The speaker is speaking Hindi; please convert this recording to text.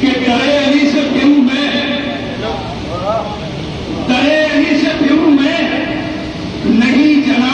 कि करे अली से क्यों मैं करे अली से पीऊं मैं नहीं जना